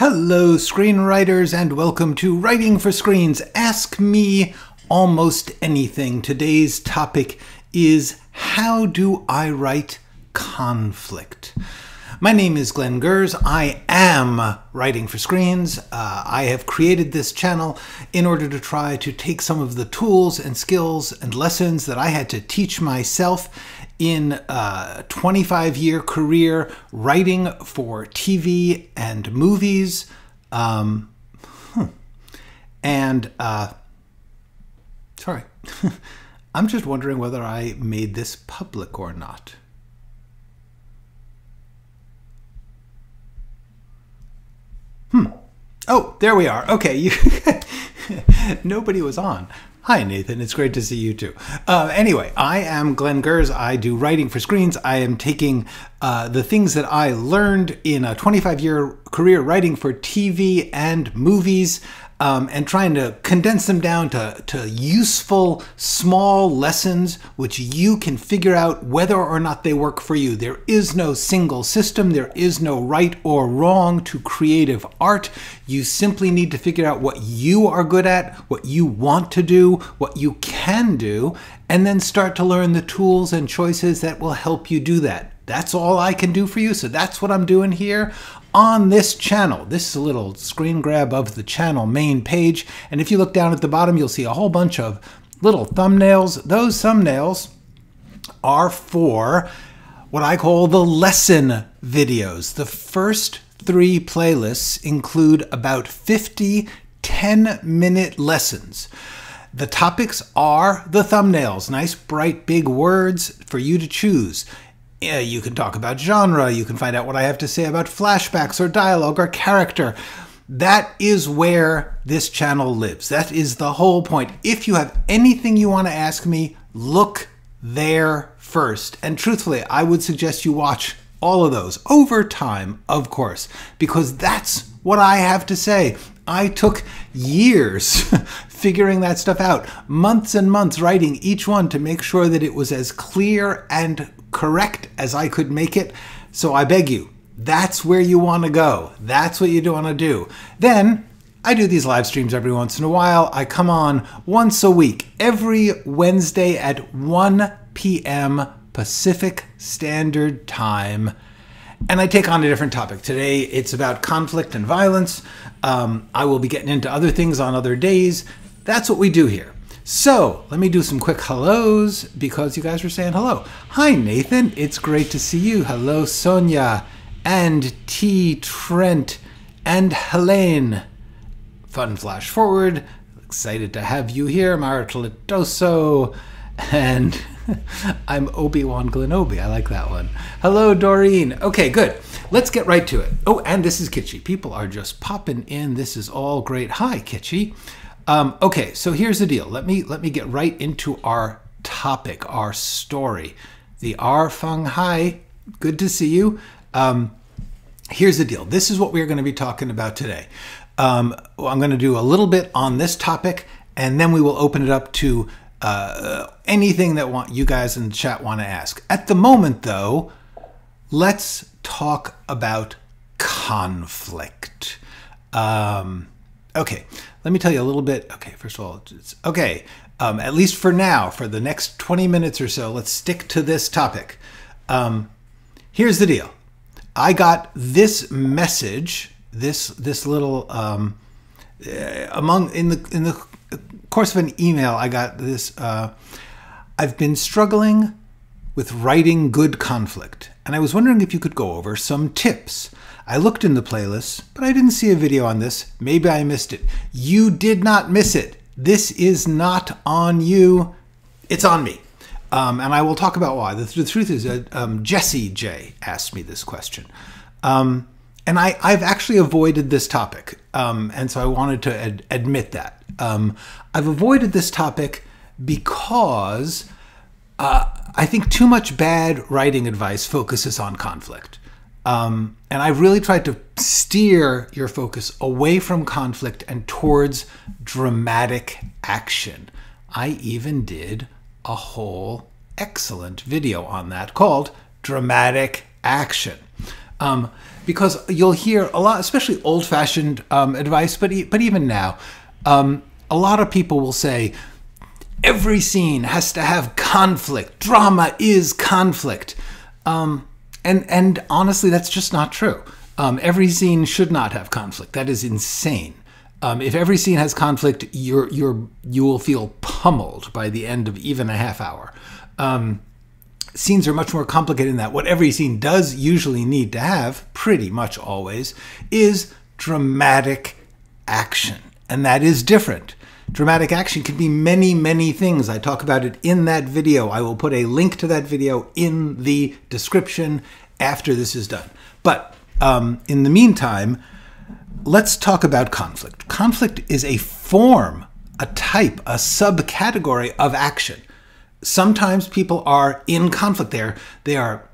Hello, screenwriters, and welcome to Writing for Screens. Ask me almost anything. Today's topic is How do I write conflict? My name is Glenn Gers. I am writing for screens. Uh, I have created this channel in order to try to take some of the tools and skills and lessons that I had to teach myself in a 25 year career writing for TV and movies. Um, hmm. And, uh, sorry, I'm just wondering whether I made this public or not. Hmm. Oh, there we are. Okay, you. Nobody was on. Hi, Nathan. It's great to see you too. Uh, anyway, I am Glenn Gers. I do writing for screens. I am taking uh, the things that I learned in a 25 year career writing for TV and movies um, and trying to condense them down to, to useful, small lessons which you can figure out whether or not they work for you. There is no single system, there is no right or wrong to creative art. You simply need to figure out what you are good at, what you want to do, what you can do, and then start to learn the tools and choices that will help you do that. That's all I can do for you, so that's what I'm doing here on this channel. This is a little screen grab of the channel main page. And if you look down at the bottom, you'll see a whole bunch of little thumbnails. Those thumbnails are for what I call the lesson videos. The first three playlists include about 50 10 minute lessons. The topics are the thumbnails, nice bright big words for you to choose. Yeah, you can talk about genre, you can find out what I have to say about flashbacks or dialogue or character. That is where this channel lives. That is the whole point. If you have anything you want to ask me, look there first. And truthfully, I would suggest you watch all of those over time, of course, because that's what I have to say. I took years figuring that stuff out, months and months writing each one to make sure that it was as clear and correct as I could make it. So I beg you, that's where you want to go. That's what you want to do. Then I do these live streams every once in a while. I come on once a week, every Wednesday at 1 p.m. Pacific Standard Time. And I take on a different topic. Today it's about conflict and violence. Um, I will be getting into other things on other days. That's what we do here. So let me do some quick hellos because you guys were saying hello. Hi, Nathan. It's great to see you. Hello, Sonia and T. Trent and Helene. Fun flash forward. Excited to have you here, Martletoso. And I'm Obi-Wan Glenobi. I like that one. Hello, Doreen. Okay, good. Let's get right to it. Oh, and this is Kitschy. People are just popping in. This is all great. Hi, Kitschy. Um, okay, so here's the deal. Let me let me get right into our topic, our story. The R Feng Hai. Good to see you. Um, here's the deal. This is what we're going to be talking about today. Um, I'm going to do a little bit on this topic, and then we will open it up to uh, anything that want you guys in the chat want to ask. At the moment, though, let's talk about conflict. Um, okay, let me tell you a little bit. Okay, first of all, okay. Um, at least for now, for the next 20 minutes or so, let's stick to this topic. Um, here's the deal. I got this message, this this little um, uh, among in the in the course of an email. I got this. Uh, I've been struggling with writing good conflict, and I was wondering if you could go over some tips. I looked in the playlist, but I didn't see a video on this. Maybe I missed it. You did not miss it. This is not on you. It's on me. Um, and I will talk about why. The, the truth is, uh, um, Jesse J asked me this question. Um, and I, have actually avoided this topic. Um, and so I wanted to ad admit that. Um, I've avoided this topic because uh, I think too much bad writing advice focuses on conflict. Um, and I really tried to steer your focus away from conflict and towards dramatic action. I even did a whole excellent video on that called Dramatic Action. Um, because you'll hear a lot, especially old-fashioned um, advice, but e- but even now, um, a lot of people will say every scene has to have conflict. Drama is conflict, um, and and honestly, that's just not true. Um, every scene should not have conflict. That is insane. Um, if every scene has conflict, you're you're you will feel pummeled by the end of even a half hour. Um, scenes are much more complicated than that what every scene does usually need to have, pretty much always, is dramatic action. And that is different. Dramatic action can be many, many things. I talk about it in that video. I will put a link to that video in the description after this is done. But um, in the meantime, let's talk about conflict. Conflict is a form, a type, a subcategory of action sometimes people are in conflict there they are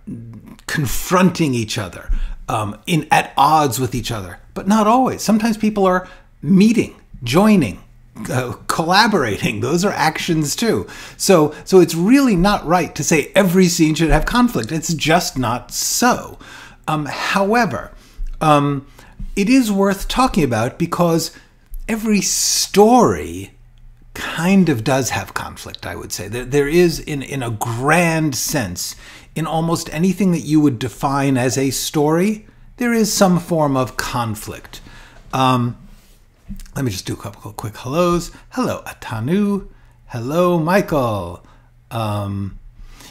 confronting each other um, in at odds with each other but not always sometimes people are meeting joining uh, collaborating those are actions too so so it's really not right to say every scene should have conflict it's just not so um, however um, it is worth talking about because every story kind of does have conflict, I would say. There, there is, in, in a grand sense, in almost anything that you would define as a story, there is some form of conflict. Um, let me just do a couple quick hellos. Hello, Atanu. Hello, Michael. Um,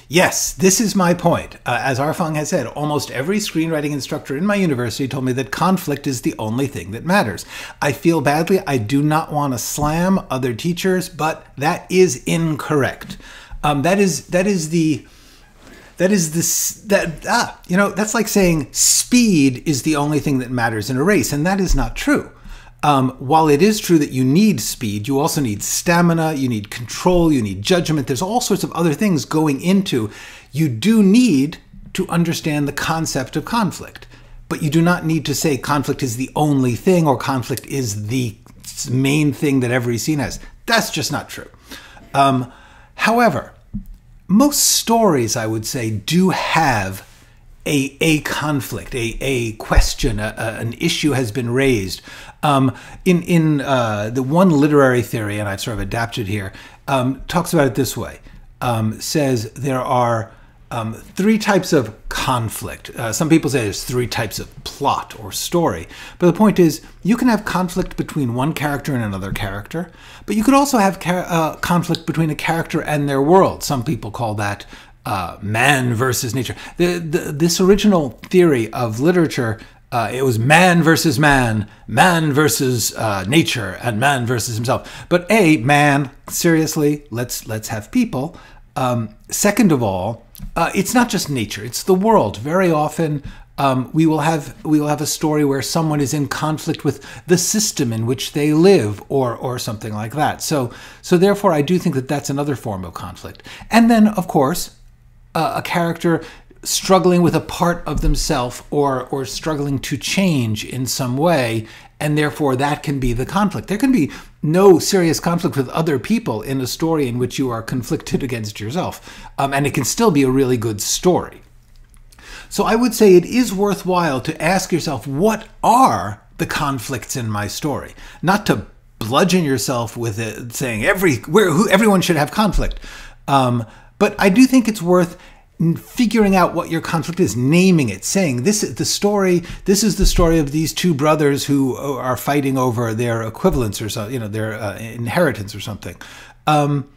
Yes, this is my point. Uh, as Arfang has said, almost every screenwriting instructor in my university told me that conflict is the only thing that matters. I feel badly. I do not want to slam other teachers, but that is incorrect. Um, that is that is the that is this that ah you know that's like saying speed is the only thing that matters in a race, and that is not true. Um, while it is true that you need speed, you also need stamina, you need control, you need judgment. There's all sorts of other things going into. You do need to understand the concept of conflict, but you do not need to say conflict is the only thing or conflict is the main thing that every scene has. That's just not true. Um, however, most stories, I would say, do have a, a conflict, a, a question, a, a, an issue has been raised. Um, in in uh, the one literary theory, and I've sort of adapted here, um, talks about it this way: um, says there are um, three types of conflict. Uh, some people say there's three types of plot or story, but the point is you can have conflict between one character and another character, but you could also have uh, conflict between a character and their world. Some people call that uh, man versus nature. The, the, this original theory of literature, uh, it was man versus man, man versus uh, nature, and man versus himself. But a man, seriously, let's let's have people. Um, second of all, uh, it's not just nature; it's the world. Very often, um, we will have we will have a story where someone is in conflict with the system in which they live, or or something like that. So so therefore, I do think that that's another form of conflict. And then, of course, uh, a character struggling with a part of themselves or or struggling to change in some way and therefore that can be the conflict. There can be no serious conflict with other people in a story in which you are conflicted against yourself um, and it can still be a really good story. So i would say it is worthwhile to ask yourself what are the conflicts in my story? Not to bludgeon yourself with it saying every where who, everyone should have conflict. Um, but I do think it's worth figuring out what your conflict is, naming it, saying this is the story. This is the story of these two brothers who are fighting over their equivalence or so, you know, their uh, inheritance or something. Um,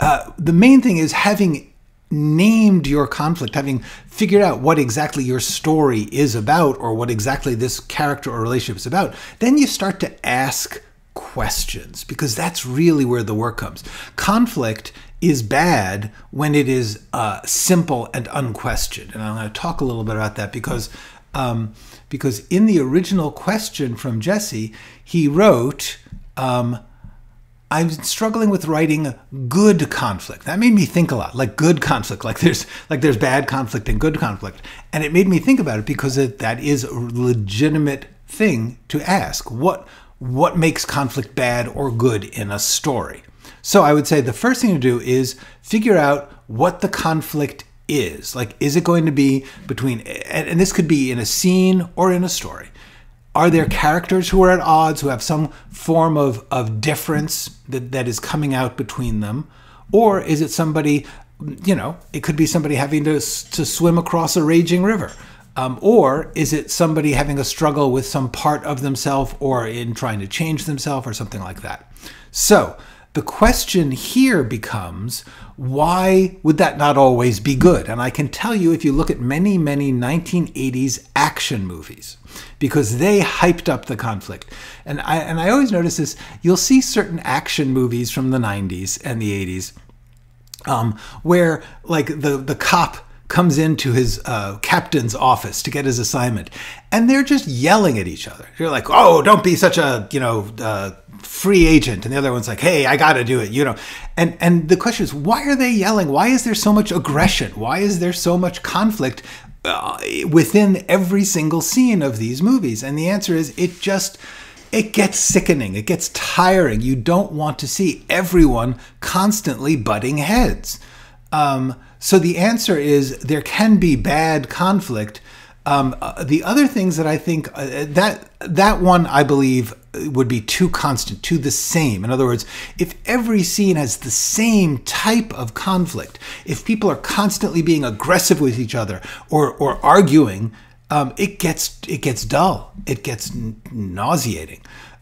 uh, the main thing is having named your conflict, having figured out what exactly your story is about or what exactly this character or relationship is about, then you start to ask questions because that's really where the work comes. Conflict is bad when it is uh, simple and unquestioned. And I'm going to talk a little bit about that because um, because in the original question from Jesse, he wrote, um, "I'm struggling with writing good conflict." That made me think a lot, like good conflict, like there's like there's bad conflict and good conflict, and it made me think about it because it, that is a legitimate thing to ask. What what makes conflict bad or good in a story? So I would say the first thing to do is figure out what the conflict is. Like, is it going to be between, and, this could be in a scene or in a story. Are there characters who are at odds, who have some form of, of difference that, that is coming out between them? Or is it somebody, you know, it could be somebody having to, to swim across a raging river? Um, or is it somebody having a struggle with some part of themselves or in trying to change themselves or something like that? So the question here becomes why would that not always be good? And I can tell you if you look at many, many 1980s action movies, because they hyped up the conflict. And I, and I always notice this you'll see certain action movies from the 90s and the 80s um, where, like, the, the cop comes into his uh, captain's office to get his assignment, and they're just yelling at each other. You're like, "Oh, don't be such a you know uh, free agent," and the other one's like, "Hey, I got to do it," you know. And and the question is, why are they yelling? Why is there so much aggression? Why is there so much conflict uh, within every single scene of these movies? And the answer is, it just it gets sickening. It gets tiring. You don't want to see everyone constantly butting heads. Um, so the answer is there can be bad conflict. Um, uh, the other things that I think uh, that that one I believe would be too constant, too the same. In other words, if every scene has the same type of conflict, if people are constantly being aggressive with each other or or arguing, um, it gets it gets dull. It gets nauseating.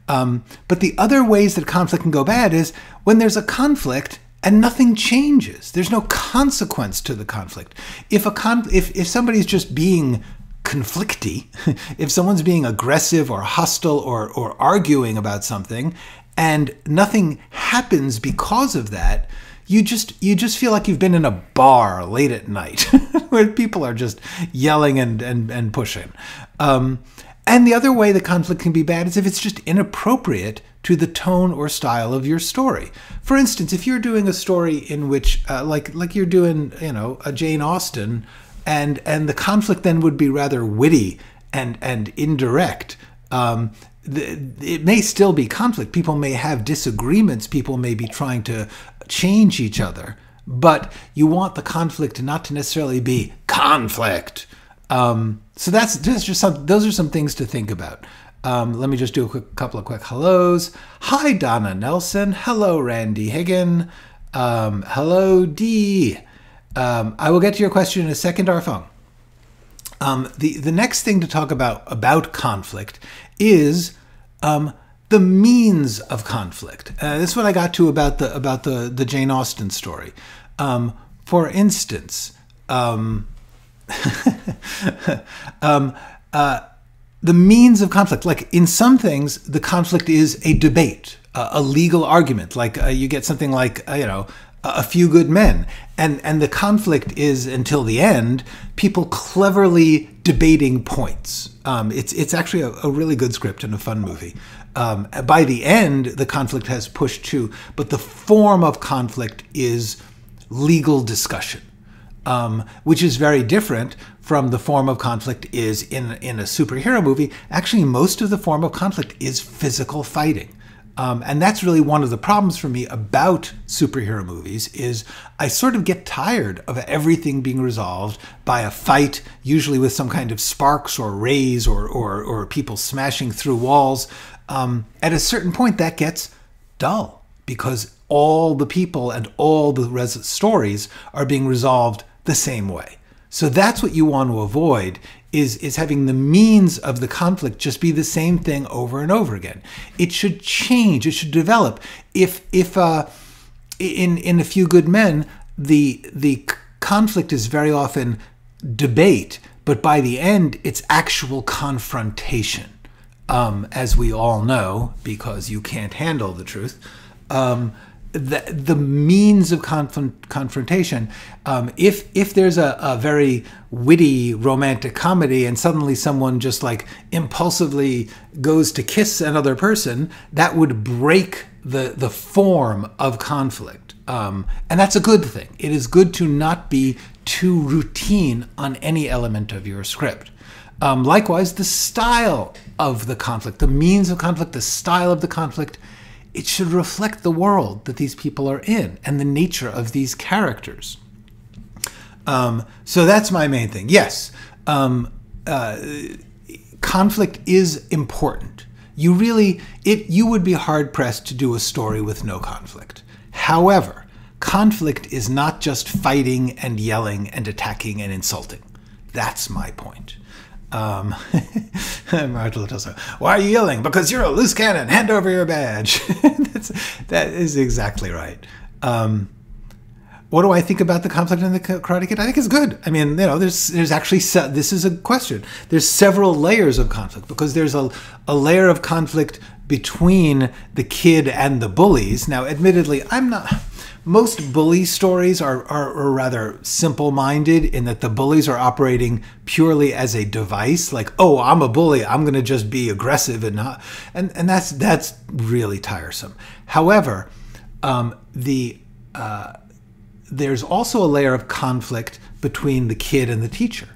Um, but the other ways that conflict can go bad is when there's a conflict and nothing changes. There's no consequence to the conflict. If a con- if if somebody's just being conflicty, if someone's being aggressive or hostile or or arguing about something, and nothing happens because of that, you just you just feel like you've been in a bar late at night where people are just yelling and and and pushing. Um, and the other way the conflict can be bad is if it's just inappropriate to the tone or style of your story. For instance, if you're doing a story in which, uh, like, like you're doing, you know, a Jane Austen, and and the conflict then would be rather witty and and indirect. Um, the, it may still be conflict. People may have disagreements. People may be trying to change each other, but you want the conflict not to necessarily be conflict. Um, so that's, that's just some, those are some things to think about. Um, let me just do a quick couple of quick hellos. Hi, Donna Nelson. Hello, Randy Higgin. Um, hello, Dee. Um, I will get to your question in a second, our. Um, the the next thing to talk about about conflict is um, the means of conflict. Uh, this is what I got to about the about the the Jane Austen story. Um, for instance, um, um, uh, the means of conflict. Like in some things, the conflict is a debate, uh, a legal argument. Like uh, you get something like uh, you know a few good men, and and the conflict is until the end people cleverly debating points. Um, it's it's actually a, a, really good script and a fun movie. Um, by the end, the conflict has pushed to, but the form of conflict is legal discussion um, which is very different from the form of conflict is in in a superhero movie. Actually, most of the form of conflict is physical fighting. Um, and that's really one of the problems for me about superhero movies is I sort of get tired of everything being resolved by a fight, usually with some kind of sparks or rays or or, or people smashing through walls. Um, at a certain point, that gets dull because all the people and all the stories are being resolved the same way. So that's what you want to avoid is, is having the means of the conflict just be the same thing over and over again. It should change, it should develop. If if uh, in in a few good men, the the conflict is very often debate, but by the end it's actual confrontation. Um, as we all know, because you can't handle the truth. Um, the, the means of conf- confrontation. Um, if if there's a, a very witty romantic comedy and suddenly someone just like impulsively goes to kiss another person, that would break the the form of conflict. Um, and that's a good thing. It is good to not be too routine on any element of your script. Um, likewise, the style of the conflict, the means of conflict, the style of the conflict it should reflect the world that these people are in and the nature of these characters. Um, so that's my main thing. Yes, um, uh, conflict is important. You really, it you would be hard pressed to do a story with no conflict. However, conflict is not just fighting and yelling and attacking and insulting. That's my point. Um, why are you yelling? Because you're a loose cannon. Hand over your badge. That's, that is exactly right. Um, what do I think about the conflict in the Karate Kid? I think it's good. I mean, you know, there's there's actually se- this is a question. There's several layers of conflict because there's a a layer of conflict between the kid and the bullies. Now, admittedly, I'm not. Most bully stories are, are, are rather simple minded in that the bullies are operating purely as a device. Like, oh, I'm a bully. I'm going to just be aggressive and not. And, and that's, that's really tiresome. However, um, the. Uh, there's also a layer of conflict between the kid and the teacher.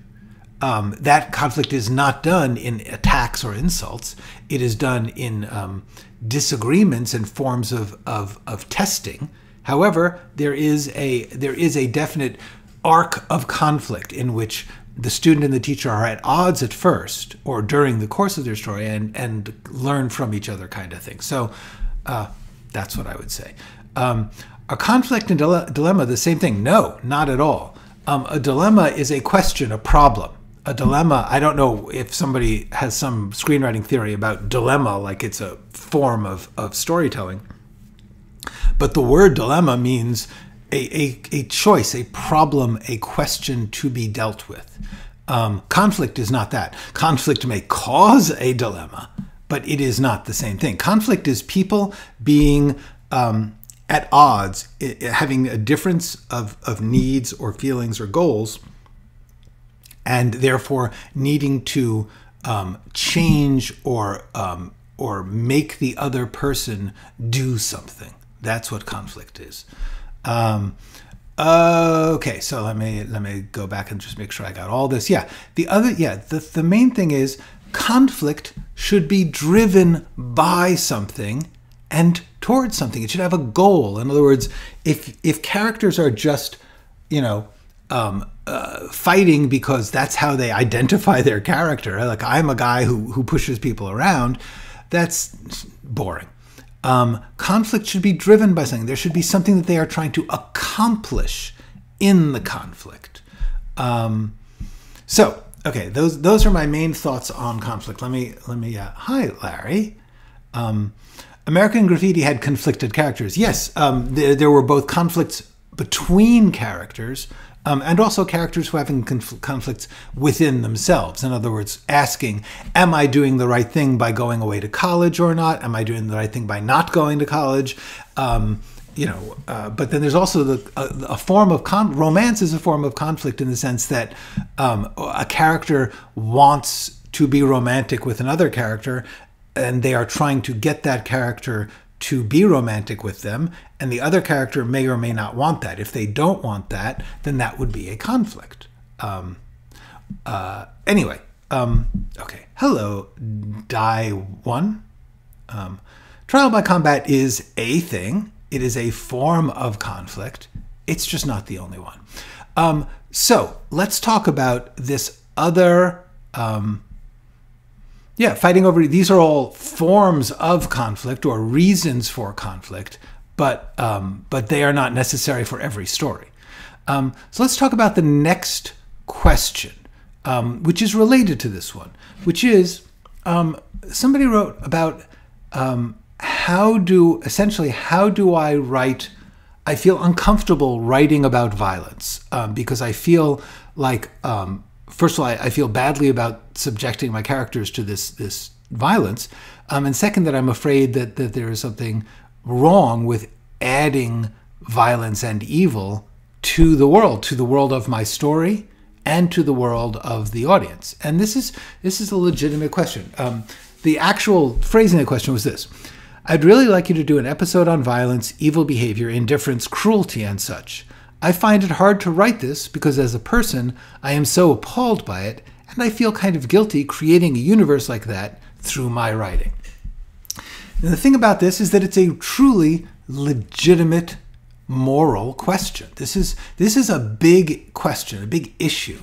Um, that conflict is not done in attacks or insults. It is done in um, disagreements and forms of, of, of testing. However, there is a there is a definite arc of conflict in which the student and the teacher are at odds at first or during the course of their story and and learn from each other kind of thing. So uh, that's what I would say. Um, a conflict and dile- dilemma the same thing? No, not at all. Um, a dilemma is a question, a problem. A dilemma, I don't know if somebody has some screenwriting theory about dilemma, like it's a form of, of storytelling. But the word dilemma means a, a, a choice, a problem, a question to be dealt with. Um, conflict is not that. Conflict may cause a dilemma, but it is not the same thing. Conflict is people being um, at odds, having a difference of, of needs or feelings or goals, and therefore needing to um, change or um, or make the other person do something. That's what conflict is. Um, okay, so let me let me go back and just make sure I got all this. Yeah, the other yeah the the main thing is conflict should be driven by something and towards something. It should have a goal. In other words, if if characters are just, you know, um, uh, fighting because that's how they identify their character, like I'm a guy who who pushes people around, that's boring. Um, conflict should be driven by something. There should be something that they are trying to accomplish in the conflict. Um, so, okay, those those are my main thoughts on conflict. Let me let me. Uh, hi, Larry. Um, American Graffiti had conflicted characters. Yes, um, there, there, were both conflicts between characters um, and also characters who having conf- conflicts within themselves. In other words, asking, Am I doing the right thing by going away to college or not? Am I doing the right thing by not going to college? Um, you know, uh, but then there's also the a, a form of romance is a form of conflict in the sense that um, a character wants to be romantic with another character, and they are trying to get that character to be romantic with them, and the other character may or may not want that. If they don't want that, then that would be a conflict. Um, uh, anyway, um, okay. Hello, Die One. Um, trial by combat is a thing. It is a form of conflict. It's just not the only one. Um, so let's talk about this other um, yeah, fighting over these are all forms of conflict or reasons for conflict, but um, but they are not necessary for every story. Um, so let's talk about the next question, um, which is related to this one, which is um, somebody wrote about um, how do essentially how do I write. I feel uncomfortable writing about violence um, because I feel like first of all, I, I, feel badly about subjecting my characters to this this violence, um, and second, that I'm afraid that that there is something wrong with adding violence and evil to the world, to the world of my story, and to the world of the audience. And this is this is a legitimate question. Um, the actual phrasing of the question was this. I'd really like you to do an episode on violence, evil behavior, indifference, cruelty, and such. I find it hard to write this because as a person, I am so appalled by it, and I feel kind of guilty creating a universe like that through my writing. And the thing about this is that it's a truly legitimate moral question. This is this is a big question, a big issue,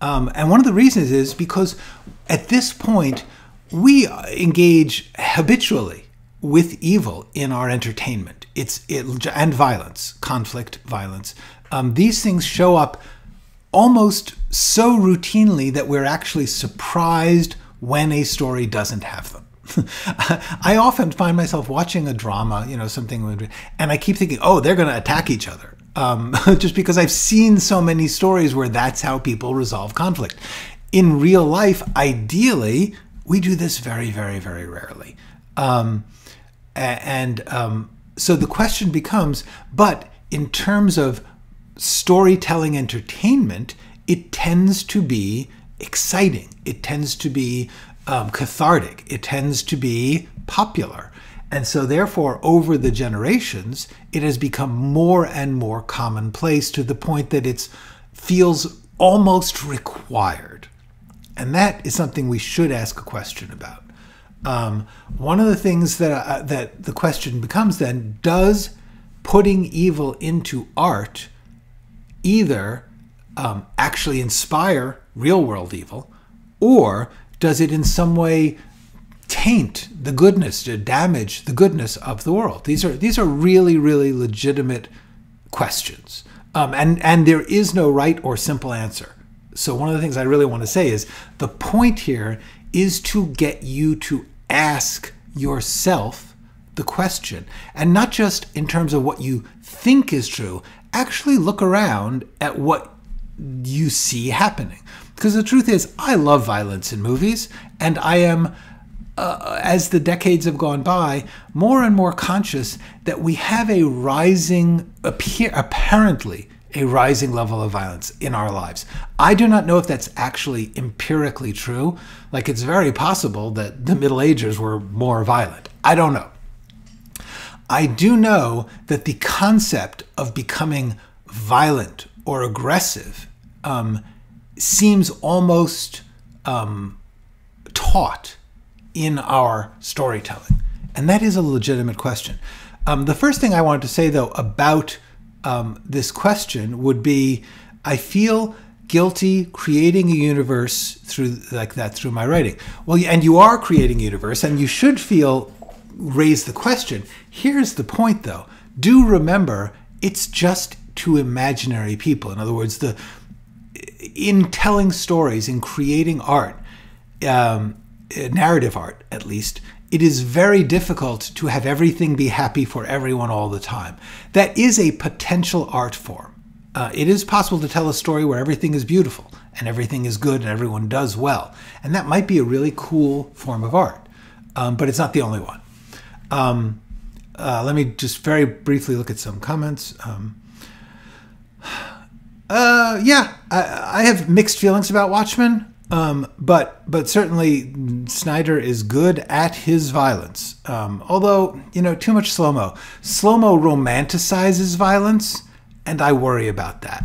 um, and one of the reasons is because at this point we engage habitually with evil in our entertainment. It's it, and violence, conflict, violence. Um, these things show up almost so routinely that we're actually surprised when a story doesn't have them. I often find myself watching a drama, you know, something, and I keep thinking, oh, they're going to attack each other. Um, just because I've seen so many stories where that's how people resolve conflict. In real life, ideally, we do this very, very, very rarely. Um, and um, so the question becomes but in terms of storytelling entertainment, it tends to be exciting. It tends to be um, cathartic. It tends to be popular. And so, therefore, over the generations, it has become more and more commonplace to the point that it feels almost required. And that is something we should ask a question about. Um, one of the things that uh, that the question becomes then: Does putting evil into art either um, actually inspire real world evil, or does it in some way taint the goodness, to damage the goodness of the world? These are these are really really legitimate questions, um, and and there is no right or simple answer. So one of the things I really want to say is the point here is to get you to ask yourself the question, and not just in terms of what you think is true. Actually, look around at what you see happening. Because the truth is, I love violence in movies, and I am, uh, as the decades have gone by, more and more conscious that we have a rising, appear, apparently, a rising level of violence in our lives. I do not know if that's actually empirically true. Like, it's very possible that the Middle Ages were more violent. I don't know. I do know that the concept of becoming violent or aggressive um, seems almost um, taught in our storytelling? And that is a legitimate question. Um, the first thing I wanted to say, though, about um, this question would be I feel guilty creating a universe through like that through my writing. Well, and you are creating a universe, and you should feel raise the question. Here's the point, though. Do remember, it's just to imaginary people. In other words, the in telling stories, in creating art, um, narrative art at least, it is very difficult to have everything be happy for everyone all the time. That is a potential art form. Uh, it is possible to tell a story where everything is beautiful and everything is good and everyone does well. And that might be a really cool form of art, um, but it's not the only one. Um, uh, let me just very briefly look at some comments. Um, uh, yeah, I, I have mixed feelings about Watchmen. Um, but but certainly Snyder is good at his violence. Um, although you know too much slow mo. Slow mo romanticizes violence, and I worry about that.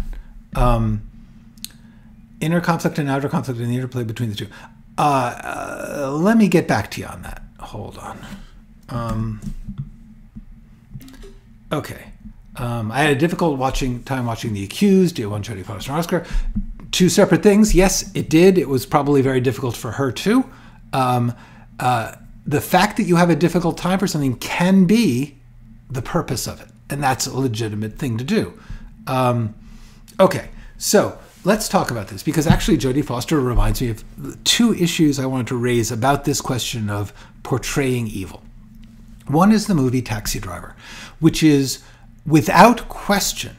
Um, inner conflict and outer conflict and the interplay between the two. Uh, uh, let me get back to you on that. Hold on. Okay. Um, I had a difficult watching time watching The Accused. It won Jodie Foster Oscar. Two separate things. Yes, it did. It was probably very difficult for her too. Um, uh, the fact that you have a difficult time for something can be the purpose of it, and that's a legitimate thing to do. Um, okay, so let's talk about this because actually Jodie Foster reminds me of two issues I wanted to raise about this question of portraying evil. One is the movie Taxi Driver, which is without question,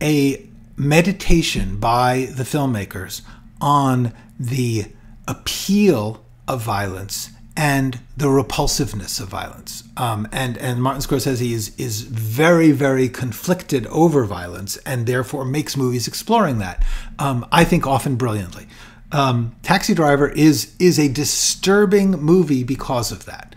a meditation by the filmmakers on the appeal of violence and the repulsiveness of violence. Um, and and Martin Scorsese is is very very conflicted over violence and therefore makes movies exploring that. Um, I think often brilliantly. Um, Taxi Driver is is a disturbing movie because of that.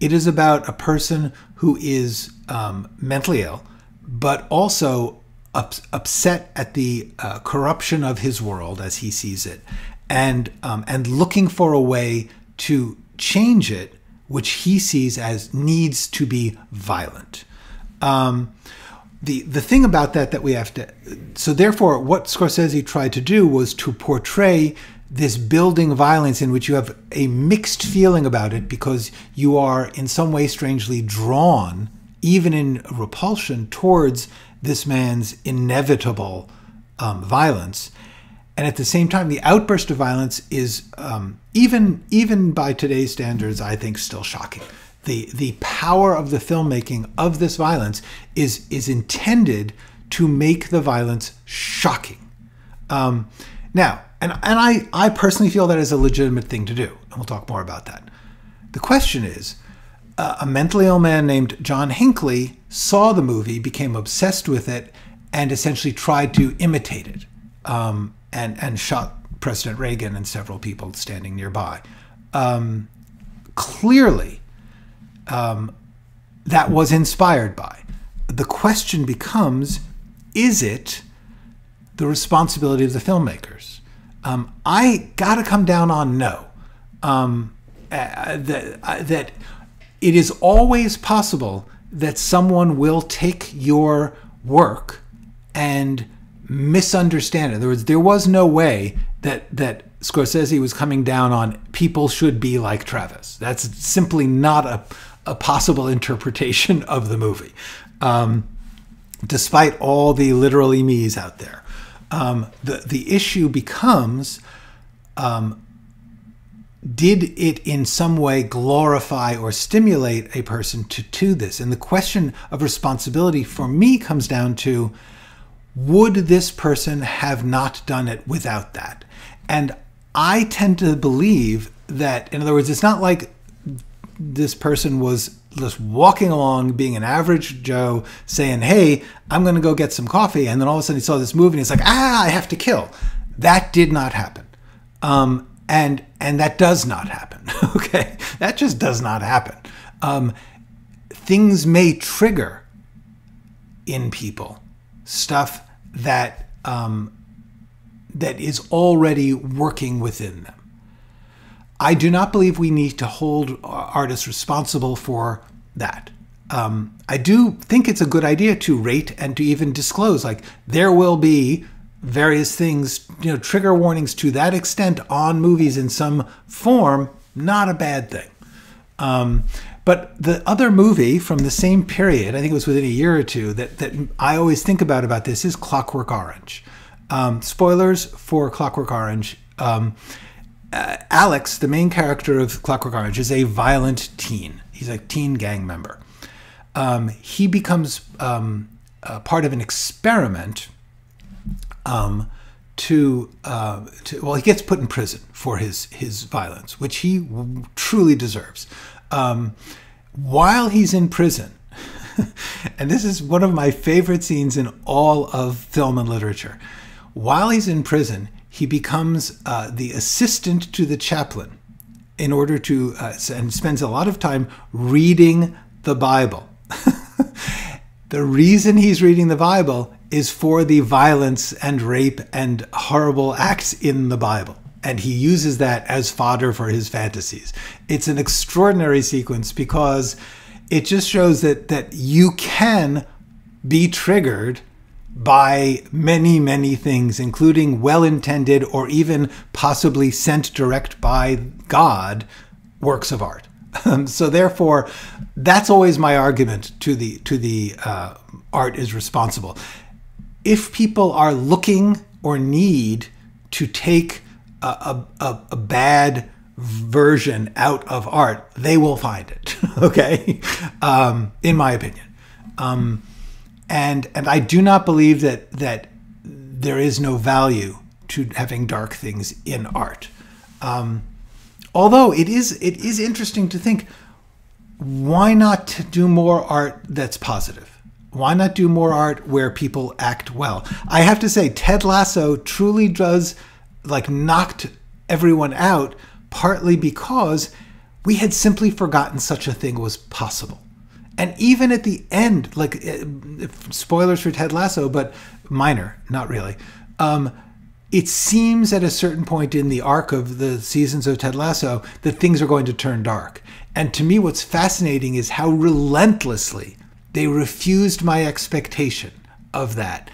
It is about a person who is um, mentally ill, but also up, upset at the uh, corruption of his world as he sees it, and um, and looking for a way to change it, which he sees as needs to be violent. Um, the the thing about that that we have to so therefore what Scorsese tried to do was to portray this building violence in which you have a mixed feeling about it because you are in some way strangely drawn even in repulsion towards this man's inevitable um, violence and at the same time the outburst of violence is um, even even by today's standards i think still shocking the the power of the filmmaking of this violence is is intended to make the violence shocking. Um, now, and and I I personally feel that is a legitimate thing to do, and we'll talk more about that. The question is, uh, a mentally ill man named John Hinckley saw the movie, became obsessed with it, and essentially tried to imitate it, um, and and shot President Reagan and several people standing nearby. Um, clearly, um, that was inspired by. The question becomes is it the responsibility of the filmmakers? Um, I got to come down on no. Um, uh, that, uh, that it is always possible that someone will take your work and misunderstand it. In other words, there was no way that that Scorsese was coming down on people should be like Travis. That's simply not a, a possible interpretation of the movie, um, despite all the literal me's out there. Um, the the issue becomes, um, did it in some way glorify or stimulate a person to do this? And the question of responsibility for me comes down to, would this person have not done it without that? And I tend to believe that, in other words, it's not like this person was just walking along, being an average Joe, saying, Hey, I'm going to go get some coffee. And then all of a sudden he saw this movie and he's like, Ah, I have to kill. That did not happen. Um, and and that does not happen. okay, that just does not happen. Um, things may trigger in people stuff that um, that is already working within them. I do not believe we need to hold artists responsible for that. Um, I do think it's a good idea to rate and to even disclose. Like there will be various things, you know, trigger warnings to that extent on movies in some form. Not a bad thing. Um, but the other movie from the same period, I think it was within a year or two, that that I always think about about this is Clockwork Orange. Um, spoilers for Clockwork Orange. Um, uh, Alex, the main character of Clockwork Orange, is a violent teen. He's a teen gang member. Um, he becomes um, part of an experiment um, to, uh, to, well, he gets put in prison for his his violence, which he truly deserves. Um, while he's in prison, and this is one of my favorite scenes in all of film and literature. While he's in prison, he becomes uh, the assistant to the chaplain in order to, uh, and spends a lot of time reading the Bible. the reason he's reading the Bible is for the violence and rape and horrible acts in the Bible. And he uses that as fodder for his fantasies. It's an extraordinary sequence because it just shows that that you can be triggered by many, many things, including well intended or even possibly sent direct by God works of art. Um, so therefore, that's always my argument to the to the uh, art is responsible. If people are looking or need to take a, a, a bad version out of art, they will find it. okay, um, in my opinion. Um, and and I do not believe that that there is no value to having dark things in art. Um, although it is it is interesting to think, why not do more art that's positive? Why not do more art where people act well? I have to say, Ted Lasso truly does like knocked everyone out, partly because we had simply forgotten such a thing was possible. And even at the end, like eh, spoilers for Ted Lasso, but minor, not really. Um, it seems at a certain point in the arc of the seasons of Ted Lasso that things are going to turn dark. And to me, what's fascinating is how relentlessly they refused my expectation of that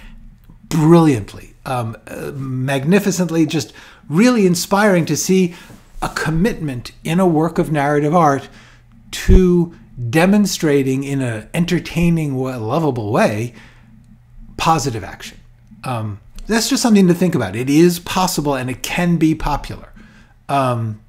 brilliantly, um, uh, magnificently, just really inspiring to see a commitment in a work of narrative art to demonstrating in an entertaining, lovable way positive action. Um, that's just something to think about. It is possible and it can be popular. Um,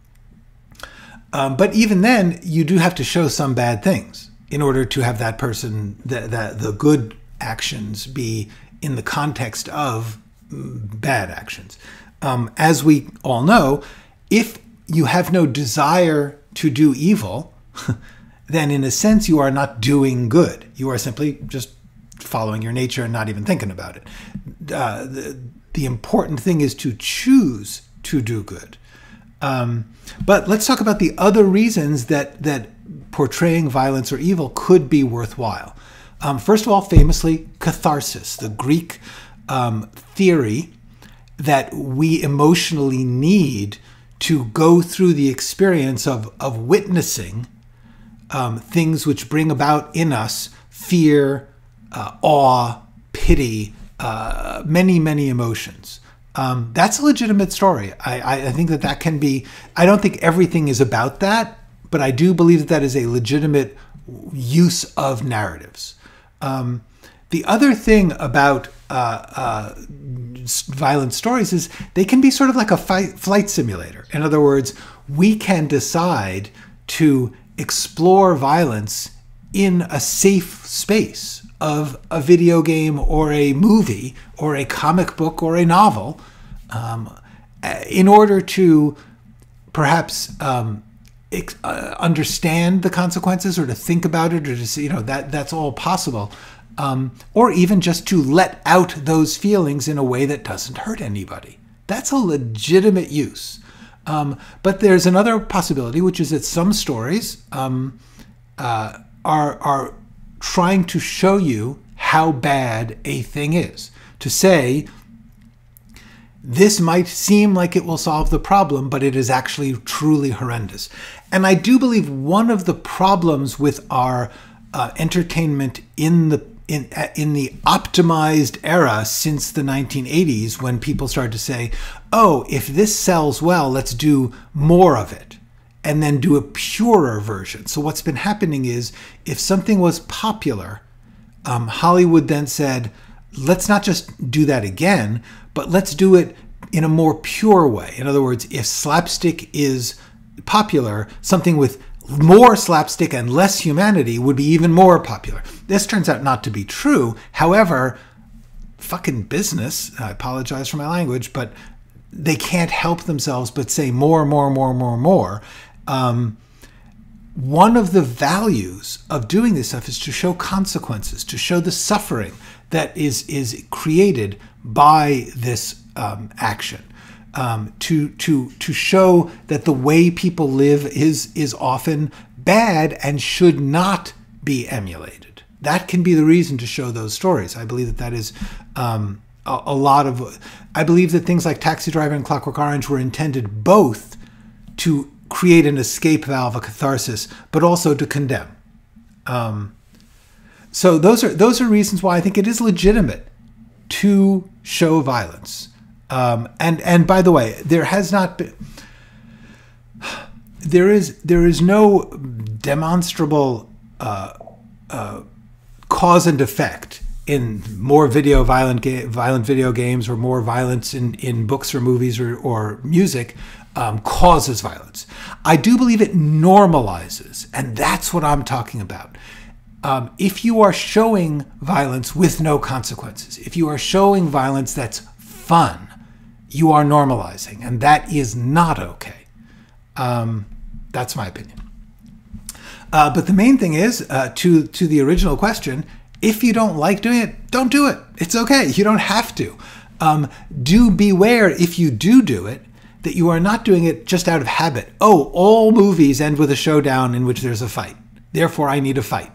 um, but even then, you do have to show some bad things in order to have that person, the, the, the good actions be in the context of bad actions. Um, as we all know, if you have no desire to do evil, then in a sense you are not doing good. You are simply just following your nature and not even thinking about it. Uh, the, the important thing is to choose to do good. Um, but let's talk about the other reasons that that portraying violence or evil could be worthwhile. Um, first of all, famously, catharsis, the Greek um, theory that we emotionally need to go through the experience of, of witnessing um, things which bring about in us fear, uh, awe, pity, uh, many, many emotions. Um, that's a legitimate story. I, I think that that can be, I don't think everything is about that, but I do believe that that is a legitimate use of narratives. Um, the other thing about uh, uh, violent stories is they can be sort of like a fight, flight simulator. In other words, we can decide to explore violence in a safe space of a video game or a movie or a comic book or a novel um, in order to perhaps um, uh, understand the consequences or to think about it or to see, you know, that that's all possible. Um, or even just to let out those feelings in a way that doesn't hurt anybody. That's a legitimate use. Um, but there's another possibility, which is that some stories um, uh, are are trying to show you how bad a thing is. To say, this might seem like it will solve the problem, but it is actually truly horrendous. And I do believe one of the problems with our uh, entertainment in the in in the optimized era since the 1980s, when people started to say, "Oh, if this sells well, let's do more of it." and then do a purer version. So what's been happening is if something was popular, um, Hollywood then said, let's not just do that again, but let's do it in a more pure way. In other words, if slapstick is popular, something with more slapstick and less humanity would be even more popular. This turns out not to be true. However, fucking business, I apologize for my language, but they can't help themselves but say more, more, more, more, more um, one of the values of doing this stuff is to show consequences, to show the suffering that is is created by this um, action, um, to to to show that the way people live is is often bad and should not be emulated. That can be the reason to show those stories. I believe that that is um, a, a lot of. I believe that things like Taxi Driver and Clockwork Orange were intended both to create an escape valve, a catharsis, but also to condemn. Um, so those are those are reasons why I think it is legitimate to show violence. Um, and and by the way, there has not been there is there is no demonstrable uh, uh, cause and effect in more video violent ga- violent video games or more violence in, in books or movies or, or music um, causes violence. I do believe it normalizes, and that's what I'm talking about. Um, if you are showing violence with no consequences, if you are showing violence that's fun, you are normalizing, and that is not okay. Um, that's my opinion. Uh, but the main thing is, uh, to to the original question, if you don't like doing it, don't do it. It's okay. You don't have to. Um, do beware if you do do it that you are not doing it just out of habit. Oh, all movies end with a showdown in which there's a fight. Therefore, I need a fight.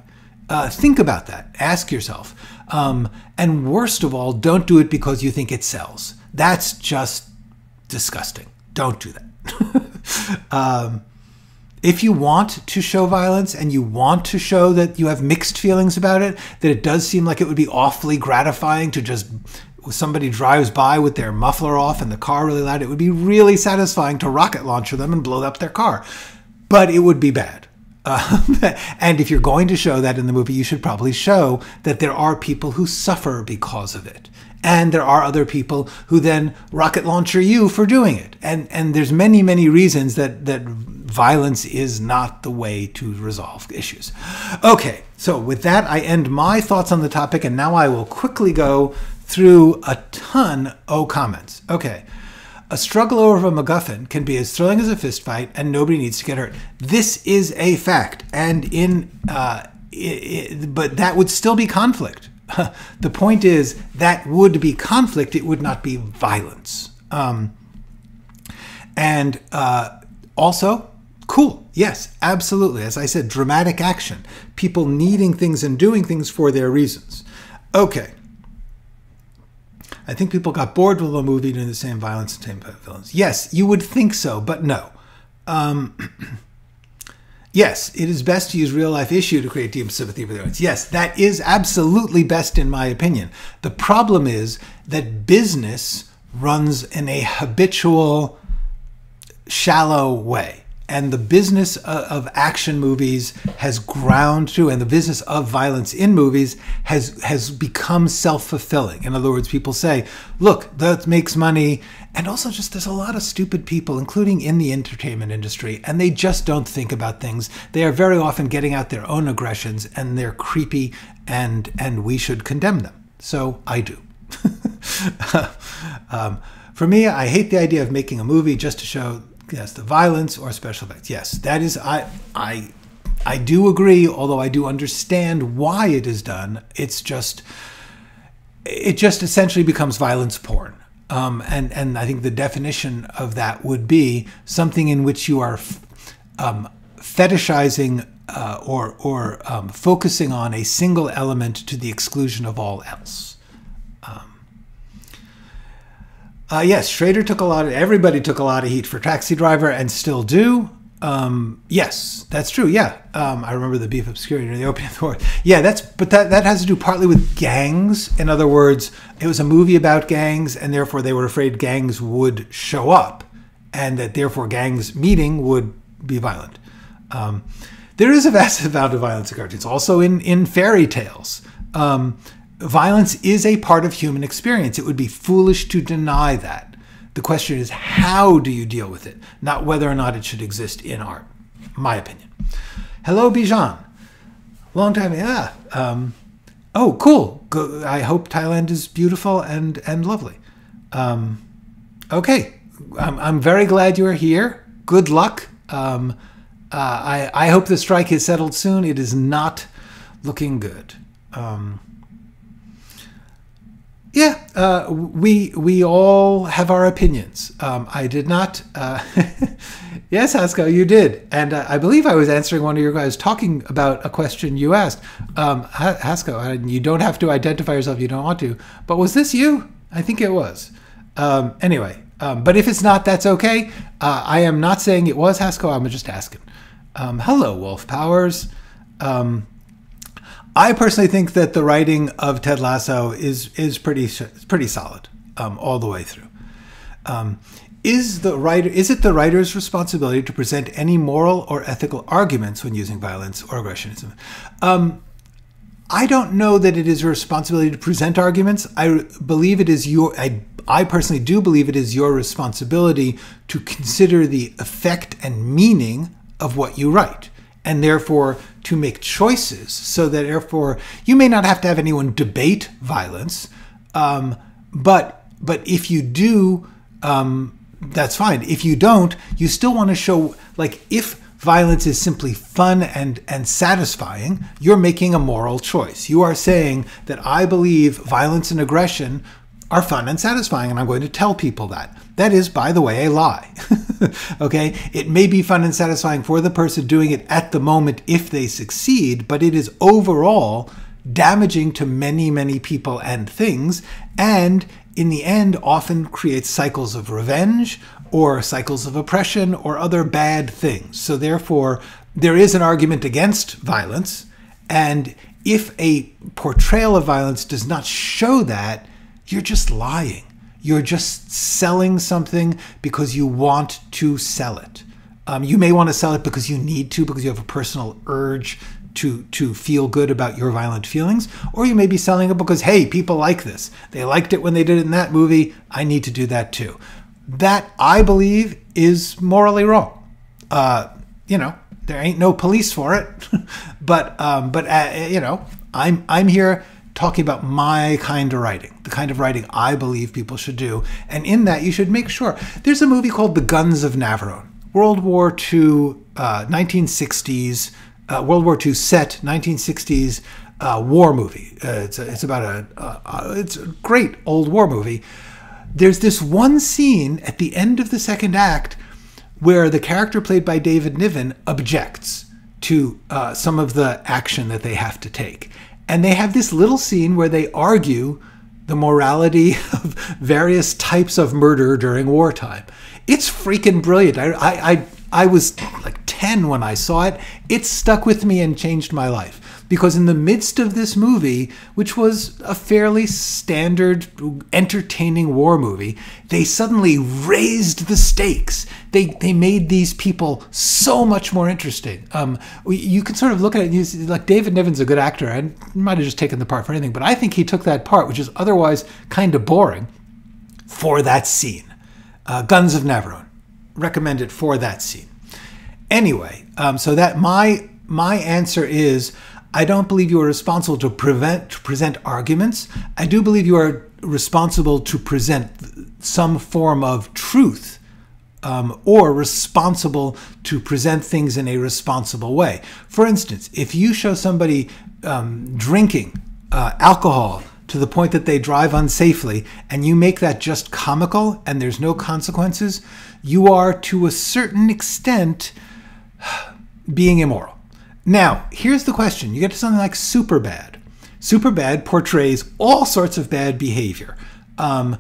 Uh, think about that. Ask yourself. Um, and worst of all, don't do it because you think it sells. That's just disgusting. Don't do that. um, if you want to show violence and you want to show that you have mixed feelings about it, that it does seem like it would be awfully gratifying to just somebody drives by with their muffler off and the car really loud, it would be really satisfying to rocket launcher them and blow up their car. But it would be bad. Um, and if you're going to show that in the movie, you should probably show that there are people who suffer because of it. And there are other people who then rocket launcher you for doing it. And and there's many, many reasons that that violence is not the way to resolve issues. Okay, so with that, I end my thoughts on the topic, and now I will quickly go through a ton of comments. Okay. A struggle over a MacGuffin can be as thrilling as a fistfight, and nobody needs to get hurt. This is a fact, and in uh, it, it, but that would still be conflict. the point is that would be conflict; it would not be violence. Um, and uh, also, cool. Yes, absolutely. As I said, dramatic action. People needing things and doing things for their reasons. Okay. I think people got bored with the movie doing the same violence and same villains. Yes, you would think so, but no. Um, yes, it is best to use real life issue to create deep sympathy for the audience. Yes, that is absolutely best in my opinion. The problem is that business runs in a habitual, shallow way and the business of action movies has ground to and the business of violence in movies has has become self-fulfilling. In other words people say look that makes money. And also just there's a lot of stupid people including in the entertainment industry and they just don't think about things. They are very often getting out their own aggressions and they're creepy and and we should condemn them. So i do. Um, for me i hate the idea of making a movie just to show yes, the violence or special effects. Yes, that is I I I do agree, although I do understand why it is done. It's just it just essentially becomes violence porn. Um, and and I think the definition of that would be something in which you are um, fetishizing uh, or or um, focusing on a single element to the exclusion of all else. Uh, yes, Schrader took a lot of, everybody took a lot of heat for Taxi Driver and still do. Um, yes, that's true. Yeah. Um, I remember the beef obscurity in the opening of the war. Yeah, that's, but that, that has to do partly with gangs. In other words, it was a movie about gangs, and therefore they were afraid gangs would show up, and that therefore gangs meeting would be violent. Um, there is a vast amount of violence in cartoons, also in, in fairy tales. Um, violence is a part of human experience. It would be foolish to deny that. The question is, how do you deal with it, not whether or not it should exist in art, my opinion. Hello, Bijan. Long time, yeah. Um, oh, cool. Go, I hope Thailand is beautiful and, and lovely. Um, okay. I'm, I'm very glad you are here. Good luck. Um, uh, I, I hope the strike is settled soon. It is not looking good. Um, yeah, uh, we we all have our opinions. Um, I did not. Uh, yes, Haskell, you did, and uh, I believe I was answering one of your guys talking about a question you asked. Um, Haskell, and you don't have to identify yourself. if You don't want to. But was this you? I think it was. Um, anyway, um, but if it's not, that's okay. Uh, I am not saying it was Haskell. I'm just asking. Um, hello, Wolf Powers. Um, I personally think that the writing of Ted Lasso is is pretty pretty solid um, all the way through. Um, is the writer is it the writer's responsibility to present any moral or ethical arguments when using violence or aggressionism? Um, I don't know that it is your responsibility to present arguments. I believe it is your I, I personally do believe it is your responsibility to consider the effect and meaning of what you write and therefore to make choices so that therefore you may not have to have anyone debate violence um, but but if you do um, that's fine. If you don't you still want to show like if violence is simply fun and and satisfying you're making a moral choice. You are saying that i believe violence and aggression are fun and satisfying, and I'm going to tell people that. That is, by the way, a lie. okay? It may be fun and satisfying for the person doing it at the moment if they succeed, but it is overall damaging to many, many people and things, and in the end, often creates cycles of revenge or cycles of oppression or other bad things. So, therefore, there is an argument against violence. And if a portrayal of violence does not show that, you're just lying. You're just selling something because you want to sell it. Um, you may want to sell it because you need to, because you have a personal urge to to feel good about your violent feelings, or you may be selling it because hey, people like this. They liked it when they did it in that movie. I need to do that too. That I believe is morally wrong. Uh, you know, there ain't no police for it, but um, but uh, you know, I'm I'm here talking about my kind of writing, the kind of writing I believe people should do, and in that you should make sure. There's a movie called The Guns of Navarone, World War II, uh, 1960s uh, World War II set 1960s uh, war movie. Uh, it's, a, it's about a it's a great old war movie. There's this one scene at the end of the second act where the character played by David Niven objects to uh, some of the action that they have to take, and they have this little scene where they argue the morality of various types of murder during wartime. It's freaking brilliant. I, I, I, I was like 10 when I saw it. It stuck with me and changed my life. Because in the midst of this movie, which was a fairly standard, entertaining war movie, they suddenly raised the stakes. They, they made these people so much more interesting. Um, you can sort of look at it, see, like David Niven's a good actor. I might have just taken the part for anything, but I think he took that part, which is otherwise kind of boring, for that scene. Uh, Guns of Navarone. Recommend it for that scene. Anyway, um, so that my my answer is I don't believe you are responsible to prevent to present arguments. I do believe you are responsible to present some form of truth um, or responsible to present things in a responsible way. For instance, if you show somebody um, drinking uh, alcohol to the point that they drive unsafely and you make that just comical and there's no consequences, you are to a certain extent being immoral. Now, here's the question you get to something like Superbad. Superbad portrays all sorts of bad behavior. Um,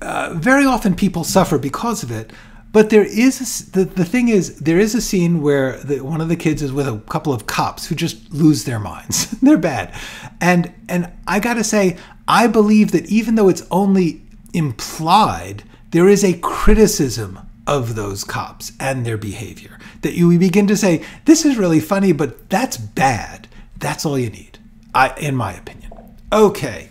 uh, very often people suffer because of it, but there is a, the, the thing is there is a scene where the, one of the kids is with a couple of cops who just lose their minds. They're bad, and and I gotta say I believe that even though it's only implied, there is a criticism of those cops and their behavior. That you begin to say, this is really funny, but that's bad. That's all you need, I, in my opinion. Okay.